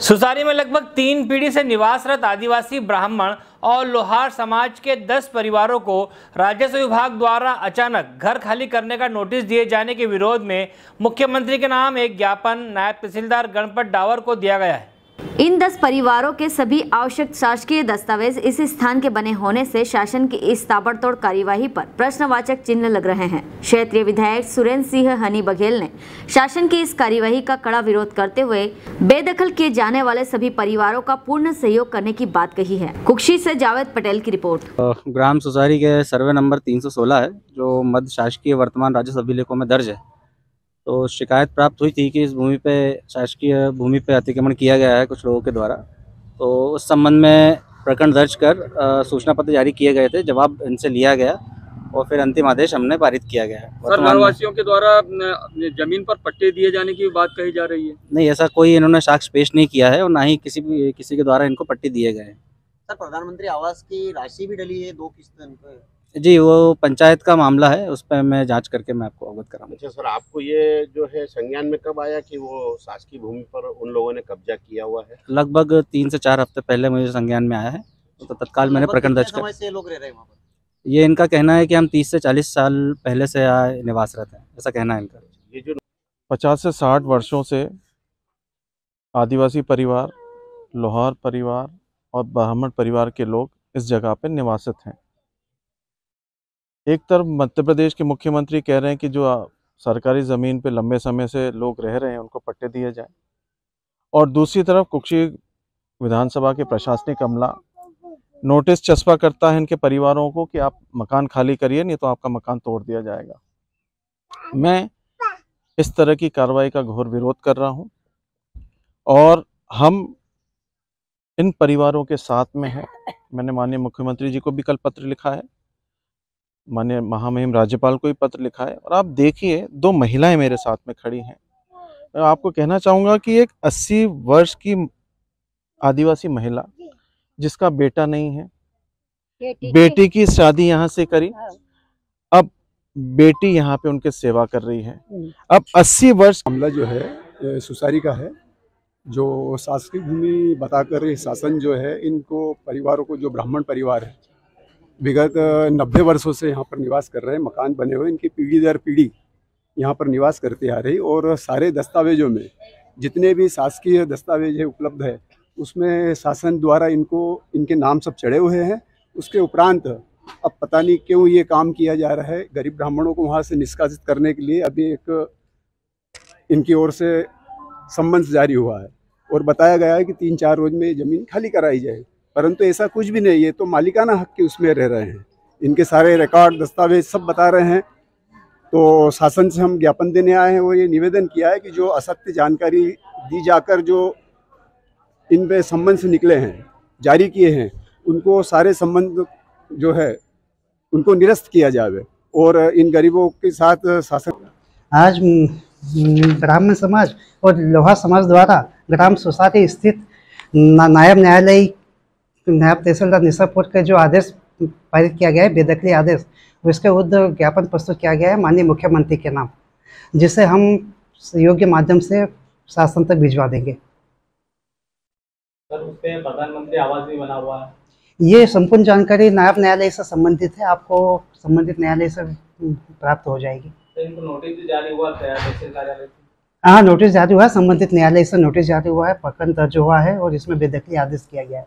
सुसारी में लगभग तीन पीढ़ी से निवासरत आदिवासी ब्राह्मण और लोहार समाज के 10 परिवारों को राजस्व विभाग द्वारा अचानक घर खाली करने का नोटिस दिए जाने के विरोध में मुख्यमंत्री के नाम एक ज्ञापन, नायब तहसीलदार गणपत डावर को दिया गया है। इन दस परिवारों के सभी आवश्यक शासकीय दस्तावेज़ इस स्थान के बने होने से शासन की इस ताबड़तोड़ कार्यवाही पर प्रश्नवाचक चिन्ह लग रहे हैं। क्षेत्रीय विधायक सुरेंद्र सिंह हनी बघेल ने शासन की इस कार्यवाही का कड़ा विरोध करते हुए बेदखल किए जाने वाले सभी परिवारों का पूर्ण सहयोग करने की बात कही है। कुक्षी से जावेद पटेल की रिपोर्ट। ग्राम सुसारी के सर्वे नंबर 316 है, जो मध्य शासकीय वर्तमान राजस्व अभिलेखों में दर्ज है। तो शिकायत प्राप्त हुई थी कि इस भूमि पे शासकीय भूमि पे अतिक्रमण किया गया है कुछ लोगों के द्वारा। तो उस संबंध में प्रकरण दर्ज कर सूचना पत्र जारी किए गए थे जवाब इनसे लिया गया और फिर अंतिम आदेश हमने पारित किया गया है। सर नगरवासियों के द्वारा ज़मीन पर पट्टे दिए जाने की बात कही जा रही है? नहीं ऐसा कोई इन्होंने साक्ष्य पेश नहीं किया है और ना ही किसी भी किसी के द्वारा इनको पट्टी दिए गए हैं। सर प्रधानमंत्री आवास की राशि भी डली है दो किस्त जी वो पंचायत का मामला है उस पर मैं जाँच करके मैं आपको अवगत कराऊँगा। अच्छा सर आपको ये जो है संज्ञान में कब आया कि वो शासकीय भूमि पर उन लोगों ने कब्जा किया हुआ है? लगभग तीन से चार हफ़्ते पहले मुझे संज्ञान में आया है तो तत्काल मैंने प्रकरण दर्ज कर लोग रह रहे हैं ये इनका कहना है कि हम तीस से चालीस साल पहले से यहाँ निवासरत हैं ऐसा कहना है इनका। ये जो पचास से साठ वर्षों से आदिवासी परिवार लोहार परिवार और ब्राह्मण परिवार के लोग इस जगह पर निवासित हैं। एक तरफ़ मध्य प्रदेश के मुख्यमंत्री कह रहे हैं कि जो सरकारी ज़मीन पे लंबे समय से लोग रह रहे हैं, उनको पट्टे दिए जाएँ। और दूसरी तरफ़ कुक्षी विधानसभा के प्रशासनिक अमला नोटिस चस्पा करता है इनके परिवारों को कि आप मकान खाली करिए, नहीं तो आपका मकान तोड़ दिया जाएगा। मैं इस तरह की कार्रवाई का घोर विरोध कर रहा हूँ और हम इन परिवारों के साथ में हैं। मैंने माननीय मुख्यमंत्री जी को भी कल पत्र लिखा है। माननीय महामहिम राज्यपाल को भी पत्र लिखा है। और आप देखिए दो महिलाएँ मेरे साथ में खड़ी हैं। मैं आपको कहना चाहूँगा कि एक 80 वर्ष की आदिवासी महिला जिसका बेटा नहीं है बेटी बेटी की शादी यहाँ से करी। अब बेटी यहाँ पे उनके सेवा कर रही है। अब 80 वर्ष मामला जो है सुसारी का है जो शासकीय भूमि बताकर शासन जो है इनको परिवारों को जो ब्राह्मण परिवार है विगत नब्बे वर्षों से यहाँ पर निवास कर रहे हैं, मकान बने हुए इनकी पीढ़ी दर पीढ़ी यहाँ पर निवास करते आ रही और सारे दस्तावेजों में जितने भी शासकीय दस्तावेज़ उपलब्ध है, उसमें शासन द्वारा इनको, इनके नाम सब चढ़े हुए हैं। उसके उपरांत अब पता नहीं क्यों ये काम किया जा रहा है, गरीब ब्राह्मणों को वहाँ से निष्कासित करने के लिए अभी एक इनकी ओर से सम्मन्स जारी हुआ है और बताया गया है कि तीन चार रोज में ये ज़मीन खाली कराई जाए परंतु ऐसा कुछ भी नहीं है तो मालिकाना हक के उसमें रह रहे हैं। इनके सारे रिकॉर्ड दस्तावेज़ सब बता रहे हैं। तो शासन से हम ज्ञापन देने आए हैं वो ये निवेदन किया है कि जो असत्य जानकारी दी जाकर जो इन पे संबंध से निकले हैं जारी किए हैं उनको सारे संबंध जो है उनको निरस्त किया जाए और इन गरीबों के साथ शासन आज ब्राह्मण समाज और लोहा समाज द्वारा ग्राम सोसायटी स्थित ना, नायब न्यायालय नायब तहसीलदार निशापुर का जो आदेश पारित किया गया है बेदखली आदेश उसके विरुद्ध ज्ञापन प्रस्तुत किया गया है माननीय मुख्यमंत्री के नाम जिसे हम योग्य माध्यम से शासन तक भिजवा देंगे। सर प्रधानमंत्री आवास भी बना हुआ है। ये संपूर्ण जानकारी नायब न्यायालय से संबंधित है आपको संबंधित न्यायालय से प्राप्त हो जाएगी। तो नोटिस जारी हुआ हाँ नोटिस जारी हुआ है संबंधित न्यायालय से नोटिस जारी हुआ है प्रकरण दर्ज हुआ है और इसमें बेदखली आदेश किया गया है।